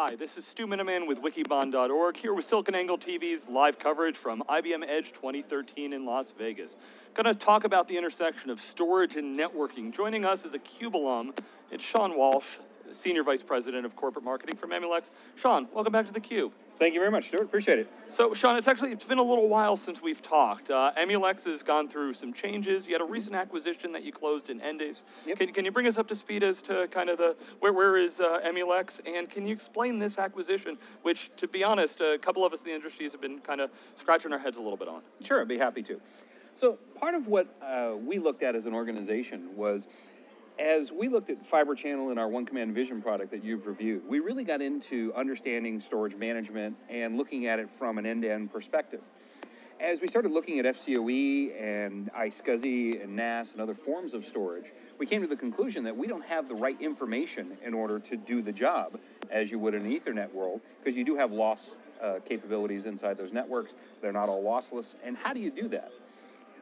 Hi, this is Stu Miniman with Wikibon.org here with SiliconANGLE TV's live coverage from IBM Edge 2013 in Las Vegas. Going to talk about the intersection of storage and networking. Joining us is a CUBE alum. It's Shaun Walsh, Senior Vice President of Corporate Marketing from Emulex. Shaun, welcome back to the Cube. Thank you very much, Stuart. Appreciate it. So, Shaun, it's actually it's been a little while since we've talked. Uh, Emulex has gone through some changes. You had a recent acquisition that you closed in Endace. Yep. Can, can you bring us up to speed as to kind of the where where is uh, Emulex, and can you explain this acquisition, which, to be honest, a couple of us in the industries have been kind of scratching our heads a little bit on. Sure, I'd be happy to. So, part of what uh, we looked at as an organization was as we looked at Fiber Channel in our One Command Vision product that you've reviewed, we really got into understanding storage management and looking at it from an end to end perspective. As we started looking at FCOE and iSCSI and NAS and other forms of storage, we came to the conclusion that we don't have the right information in order to do the job as you would in an Ethernet world, because you do have loss uh, capabilities inside those networks. They're not all lossless. And how do you do that?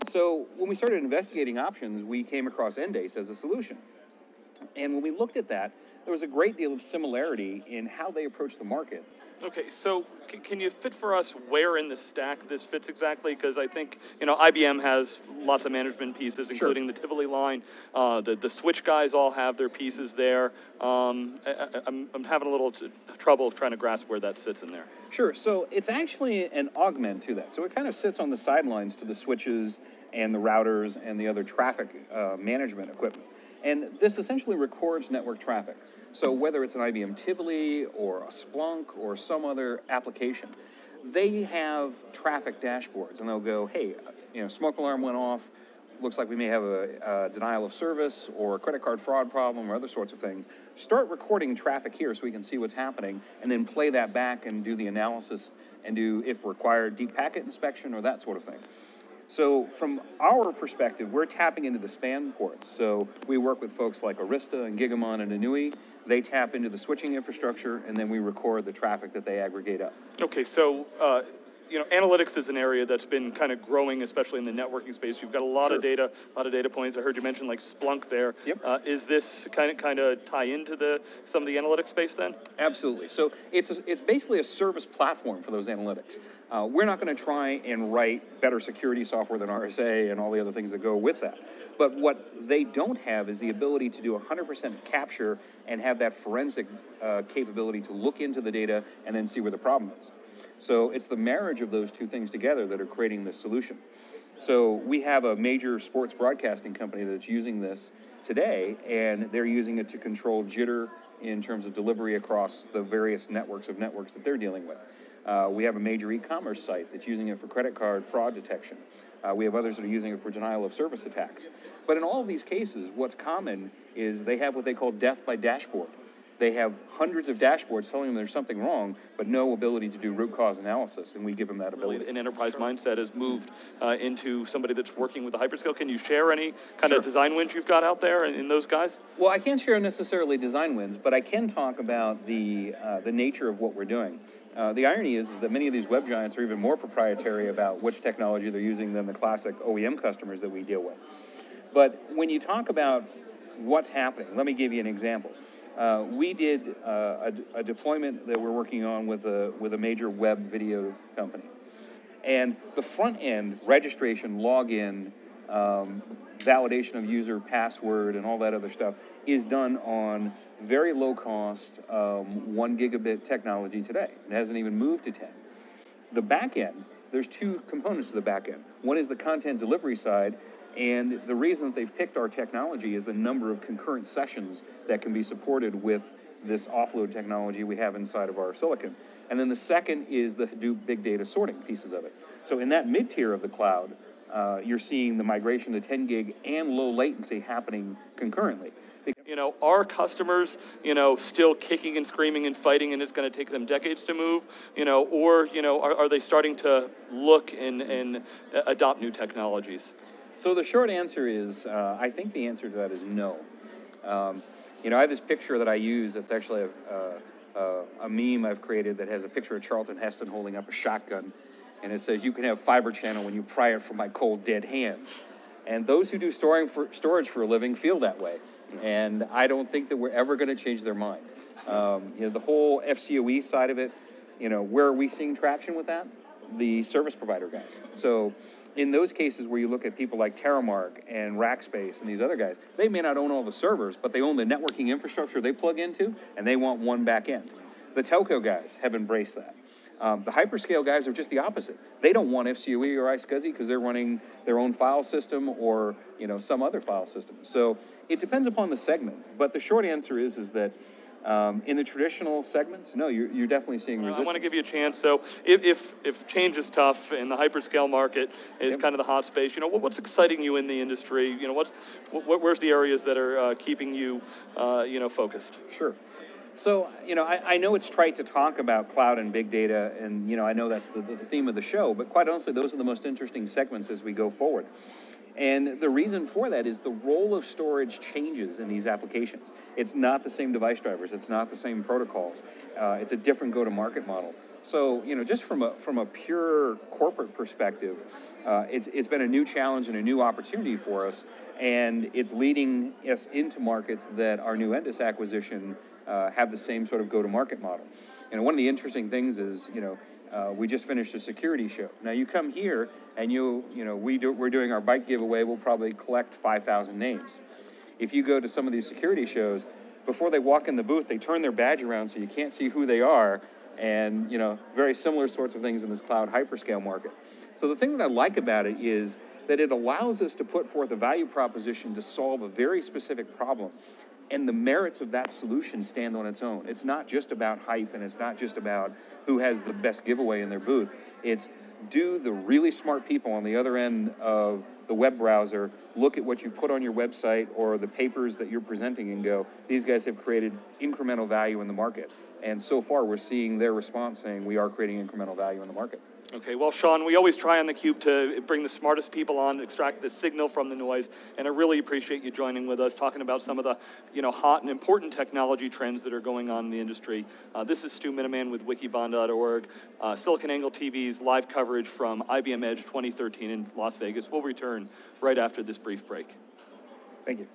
So when we started investigating options, we came across Endace as a solution. And when we looked at that, there was a great deal of similarity in how they approach the market. Okay, so c- can you fit for us where in the stack this fits exactly? Because I think you know IBM has lots of management pieces, including the Tivoli line. Uh, the the switch guys all have their pieces there. Um, I, I'm having a little t- trouble trying to grasp where that sits in there. Sure. So it's actually an augment to that. So it kind of sits on the sidelines to the switches and the routers and the other traffic uh, management equipment. And this essentially records network traffic. So whether it's an IBM Tivoli or a Splunk or some other application, they have traffic dashboards and they'll go, hey, you know, smoke alarm went off. Looks like we may have a, a denial of service or a credit card fraud problem or other sorts of things. Start recording traffic here so we can see what's happening and then play that back and do the analysis and do, if required, deep packet inspection or that sort of thing. So from our perspective, we're tapping into the span ports. So we work with folks like Arista and Gigamon and Anue. They tap into the switching infrastructure, and then we record the traffic that they aggregate up. Okay, so. Uh, you know, analytics is an area that's been kind of growing, especially in the networking space. You've got a lot of data, a lot of data points. I heard you mention like Splunk there. Yep. Uh, is this kind of kind of tie into the some of the analytics space then? Absolutely. So it's a, it's basically a service platform for those analytics. Uh, we're not going to try and write better security software than RSA and all the other things that go with that. But what they don't have is the ability to do 100% capture and have that forensic uh, capability to look into the data and then see where the problem is. So it's the marriage of those two things together that are creating this solution. So we have a major sports broadcasting company that's using this today, and they're using it to control jitter in terms of delivery across the various networks of networks that they're dealing with. Uh, we have a major e-commerce site that's using it for credit card fraud detection. Uh, we have others that are using it for denial of service attacks. But in all of these cases, what's common is they have what they call death by dashboard. They have hundreds of dashboards telling them there's something wrong, but no ability to do root cause analysis, and we give them that Really, ability. an enterprise mindset has moved uh, into somebody that's working with a hyperscale. Can you share any kind Sure. of design wins you've got out there in, in those guys? Well, I can't share necessarily design wins, but I can talk about the uh, the nature of what we're doing. Uh, the irony is, is that many of these web giants are even more proprietary about which technology they're using than the classic OEM customers that we deal with. But when you talk about what's happening, let me give you an example. Uh, we did uh, a, a deployment that we're working on with a with a major web video company. And the front end registration, login, um, validation of user password, and all that other stuff is done on very low cost, um, one gigabit technology today. It hasn't even moved to 10. The back end, there's two components to the back end. One is the content delivery side, and the reason that they've picked our technology is the number of concurrent sessions that can be supported with this offload technology we have inside of our silicon. And then the second is the Hadoop big data sorting pieces of it. So in that mid tier of the cloud, uh, you're seeing the migration to 10 gig and low latency happening concurrently. You know, are customers, you know, still kicking and screaming and fighting and it's going to take them decades to move? You know, or, you know, are, are they starting to look and, and uh, adopt new technologies? So the short answer is, uh, I think the answer to that is no. Um, you know, I have this picture that I use. It's actually a, a, a meme I've created that has a picture of Charlton Heston holding up a shotgun, and it says, "You can have fiber channel when you pry it from my cold dead hands." And those who do storing for, storage for a living feel that way, and I don't think that we're ever going to change their mind. Um, you know, the whole FCOE side of it, you know, where are we seeing traction with that? The service provider guys. So in those cases where you look at people like Terremark and Rackspace and these other guys, they may not own all the servers, but they own the networking infrastructure they plug into, and they want one back end. The telco guys have embraced that. Um, the hyperscale guys are just the opposite. They don't want FCOE or iSCSI because they're running their own file system or you know some other file system. So it depends upon the segment. But the short answer is is that um, in the traditional segments, no, you're, you're definitely seeing Uh, I resistance. want to give you a chance. So, if, if, if change is tough and the hyperscale market is Yep. kind of the hot space, you know, what, what's exciting you in the industry? You know, what's, what, where's the areas that are uh, keeping you, uh, you know, focused? Sure. So, you know, I, I know it's trite to talk about cloud and big data, and, you know, I know that's the, the theme of the show, but quite honestly, those are the most interesting segments as we go forward. And the reason for that is the role of storage changes in these applications. It's not the same device drivers, it's not the same protocols, uh, it's a different go to market model. So, you know, just from a, from a pure corporate perspective, uh, it's, it's been a new challenge and a new opportunity for us, and it's leading us into markets that our new Endace acquisition uh, have the same sort of go-to-market model. And one of the interesting things is, you know, uh, we just finished a security show. Now you come here and you, you know, we do, we're doing our bike giveaway. We'll probably collect 5,000 names. If you go to some of these security shows, before they walk in the booth, they turn their badge around so you can't see who they are, and you know, very similar sorts of things in this cloud hyperscale market. So the thing that I like about it is that it allows us to put forth a value proposition to solve a very specific problem. And the merits of that solution stand on its own. It's not just about hype and it's not just about who has the best giveaway in their booth. It's do the really smart people on the other end of the web browser look at what you put on your website or the papers that you're presenting and go, these guys have created incremental value in the market. And so far, we're seeing their response saying we are creating incremental value in the market. Okay, well, Shaun, we always try on theCUBE to bring the smartest people on, extract the signal from the noise, and I really appreciate you joining with us, talking about some of the, you know, hot and important technology trends that are going on in the industry. Uh, this is Stu Miniman with wikibon.org, uh, SiliconANGLE TV's live coverage from IBM Edge 2013 in Las Vegas. We'll return right after this brief break. Thank you.